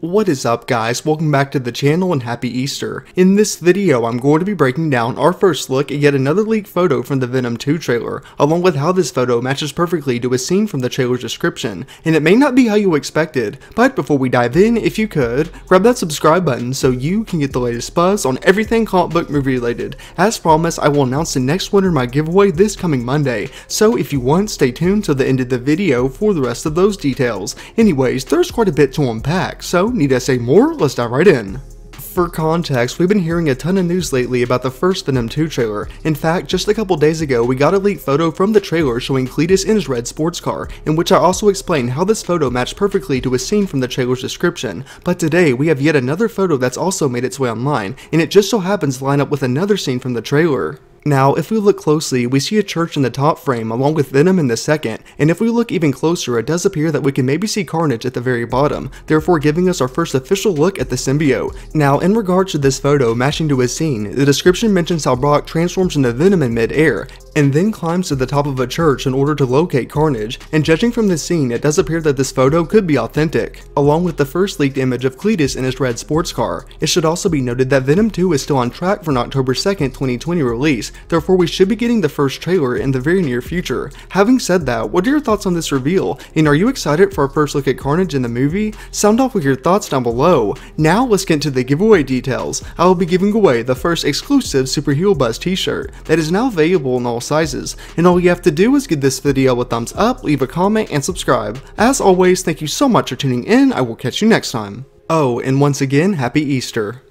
What is up guys, welcome back to the channel and happy Easter. In this video I'm going to be breaking down our first look at yet another leaked photo from the Venom 2 trailer, along with how this photo matches perfectly to a scene from the trailer's description, and it may not be how you expected, but before we dive in, if you could, grab that subscribe button so you can get the latest buzz on everything comic book movie related. As promised, I will announce the next winner of my giveaway this coming Monday, so if you want, stay tuned till the end of the video for the rest of those details. Anyways, there's quite a bit to unpack, so need I say more? Let's dive right in. For context, we've been hearing a ton of news lately about the first Venom 2 trailer. In fact, just a couple days ago, we got a leaked photo from the trailer showing Cletus in his red sports car, in which I also explained how this photo matched perfectly to a scene from the trailer's description. But today, we have yet another photo that's also made its way online, and it just so happens to line up with another scene from the trailer. Now, if we look closely, we see a church in the top frame along with Venom in the second, and if we look even closer, it does appear that we can maybe see Carnage at the very bottom, therefore giving us our first official look at the symbiote. Now, in regards to this photo matching to his scene, the description mentions how Brock transforms into Venom in mid-air, and then climbs to the top of a church in order to locate Carnage, and judging from this scene, it does appear that this photo could be authentic, along with the first leaked image of Cletus in his red sports car. It should also be noted that Venom 2 is still on track for an October 2nd, 2020 release, therefore we should be getting the first trailer in the very near future. Having said that, what are your thoughts on this reveal, and are you excited for our first look at Carnage in the movie? Sound off with your thoughts down below. Now let's get to the giveaway details. I will be giving away the first exclusive Superhero Buzz t-shirt that is now available in all sizes, and all you have to do is give this video a thumbs up, leave a comment, and subscribe. As always, thank you so much for tuning in, I will catch you next time. Oh, and once again, happy Easter.